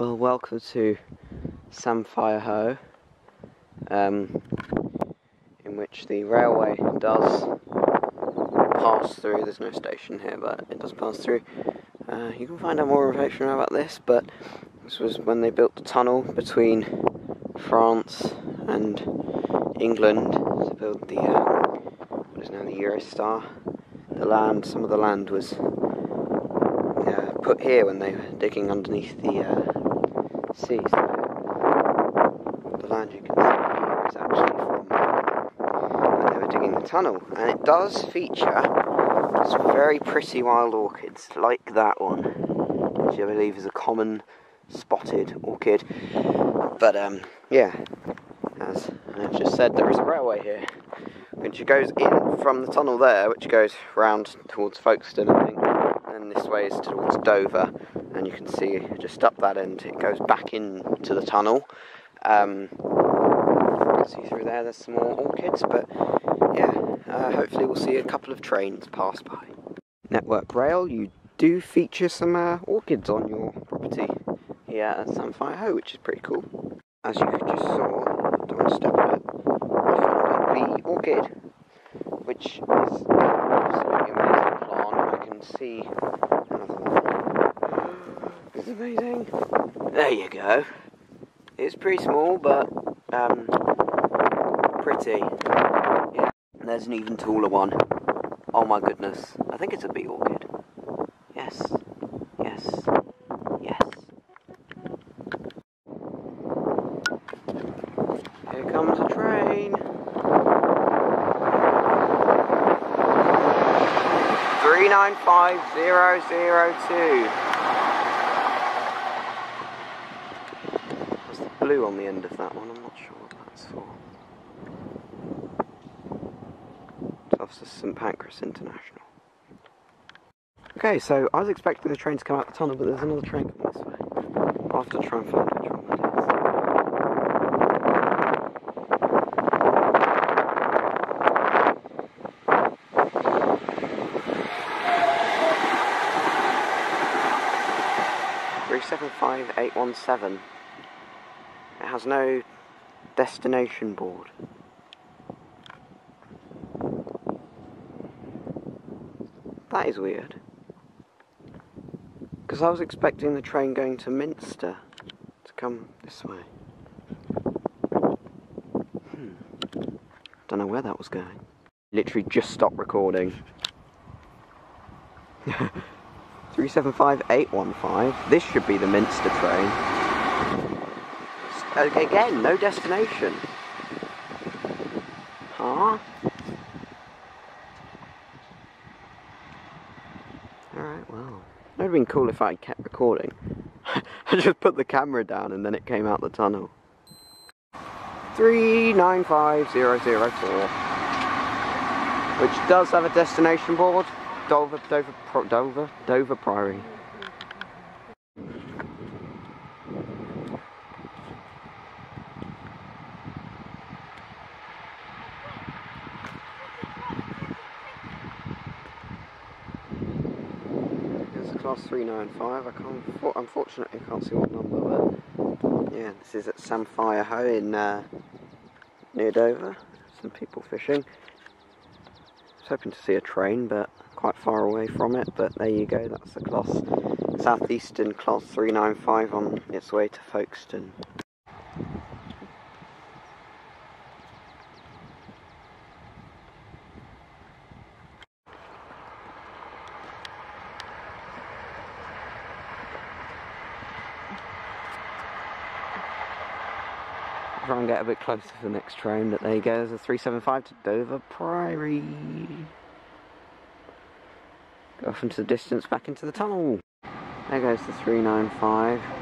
Well, welcome to Samphire Hoe, um, in which the railway does pass through. There's no station here, but it does pass through. Uh, you can find out more information about this, but this was when they built the tunnel between France and England to build the uh, what is now the Eurostar. The land, some of the land was uh, put here when they were digging underneath the So the land you can see here is actually from when they were digging the tunnel, and it does feature some very pretty wild orchids, like that one, which I believe is a common spotted orchid. But um, yeah, as I just said, there is a railway here, which goes in from the tunnel there, which goes round towards Folkestone, I think, and this way is towards Dover and you can see just up that end it goes back into the tunnel. Um, you can see through there there's some more orchids, but yeah, uh, hopefully we'll see a couple of trains pass by. Network Rail, you do feature some uh, orchids on your property here at Samphire Hoe, which is pretty cool. As you just saw, step it, I found the orchid, which is absolutely amazing plant. I can see amazing. There you go. It's pretty small, but um, pretty. Yeah. There's an even taller one. Oh my goodness. I think it's a bee orchid. Yes. Yes. Yes. Here comes a train. Three nine five zero zero two. Blue on the end of that one, I'm not sure what that's for. To St Pancras International. Okay, so I was expecting the train to come out the tunnel, but there's another train coming this way. I'll have to try and find which one. Three seven five eight one seven. Has no destination board. That is weird. Because I was expecting the train going to Minster to come this way. Hmm. Don't know where that was going. Literally just stopped recording. 375815. This should be the Minster train. Again, no destination. Huh? Alright, well. It would have been cool if I kept recording. I just put the camera down and then it came out the tunnel. 395004. Which does have a destination board. Dover, Dover, Dover, Dover Priory. Class 395. I can't, unfortunately, I can't see what number, but yeah, this is at Samphire Hoe in uh, near Dover. Some people fishing. I was hoping to see a train, but quite far away from it. But there you go. That's the class southeastern class 395 on its way to Folkestone. Try and get a bit closer to the next train, but there you go, there's a 375 to Dover Priory. Go off into the distance, back into the tunnel. There goes the 395.